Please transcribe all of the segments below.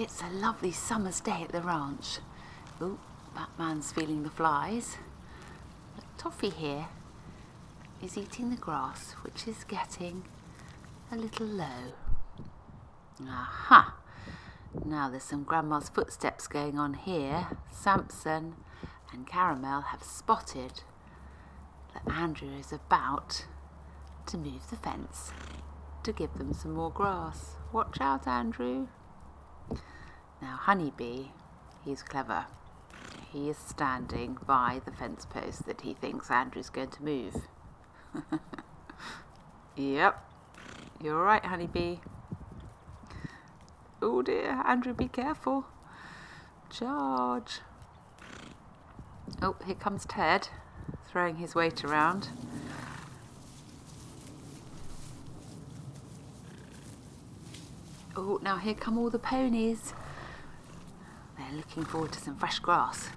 It's a lovely summer's day at the ranch. Oh, Batman's feeling the flies. But Toffee here is eating the grass, which is getting a little low. Aha! Now there's some grandma's footsteps going on here. Samson and Caramel have spotted that Andrew is about to move the fence to give them some more grass. Watch out, Andrew. Now, Honeybee, he's clever. He is standing by the fence post that he thinks Andrew's going to move. yep, you're right, Honeybee. Oh dear, Andrew, be careful. Charge. Oh, here comes Ted, throwing his weight around. Oh, now here come all the ponies. Looking forward to some fresh grass.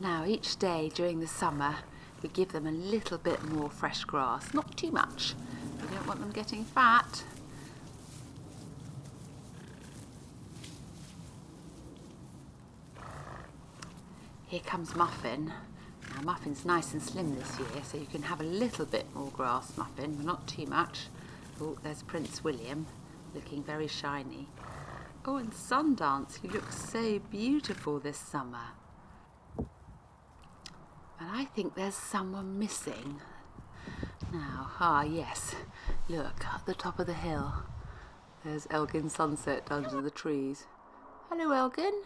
Now, each day during the summer, we give them a little bit more fresh grass. Not too much. We don't want them getting fat. Here comes Muffin. Now Muffin's nice and slim this year, so you can have a little bit more grass, Muffin, but not too much. Oh, there's Prince William, looking very shiny. Oh, and Sundance, you look so beautiful this summer. But I think there's someone missing. Now, ah, yes, look, at the top of the hill. There's Elgin Sunset under the trees. Hello, Elgin.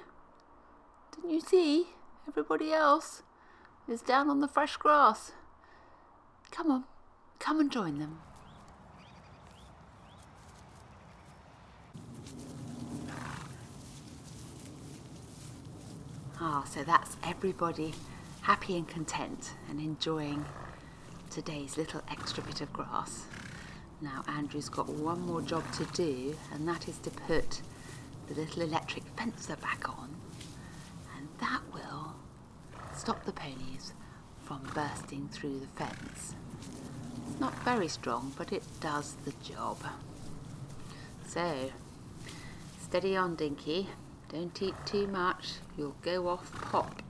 Didn't you see? Everybody else is down on the fresh grass. Come on, come and join them. Ah, so that's everybody happy and content and enjoying today's little extra bit of grass. Now Andrew's got one more job to do and that is to put the little electric fencer back on and that will stop the ponies from bursting through the fence. It's not very strong, but it does the job. So, steady on, Dinky. Don't eat too much, you'll go off pop.